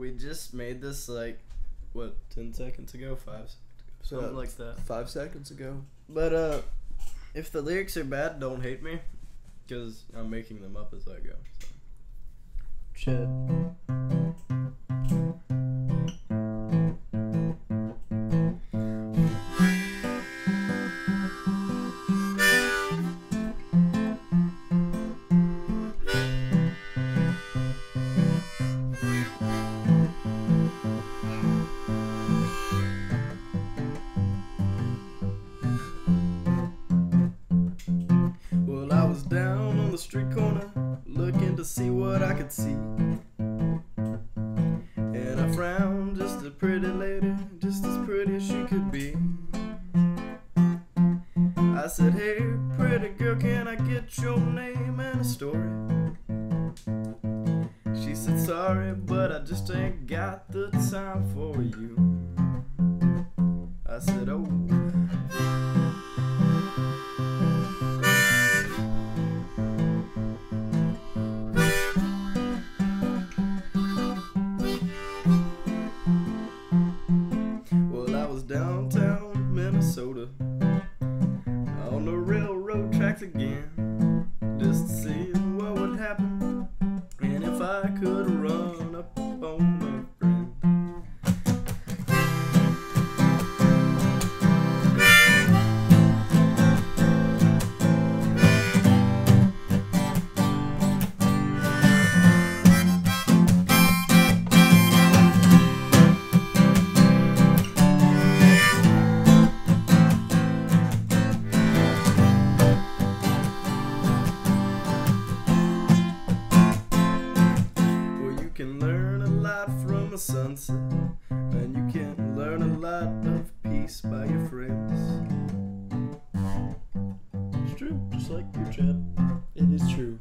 we just made this like what ten seconds ago, five, something So, like that. Five seconds ago. But uh, if the lyrics are bad, don't hate me, because I'm making them up as I go. So. Shit. Street corner looking to see what I could see. And I found just a pretty lady, just as pretty as she could be. I said, Hey, pretty girl, can I get your name and a story? She said, Sorry, but I just ain't got the time for you. I said, Oh. Again, just to see what would happen. And if I could run lot from a sunset, and you can learn a lot of peace by your friends. It's true. Just like you, Chad. It is true.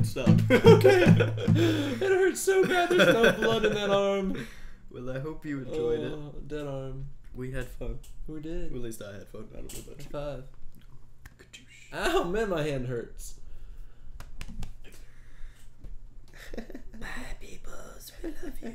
Can stop. okay. it hurts so bad. There's no blood in that arm. Well, I hope you enjoyed it. Oh, Dead arm. We had fun. We did. Well, at least I had fun. I don't know about you. Five. Ow, man, my hand hurts. Bye, peoples. We love you.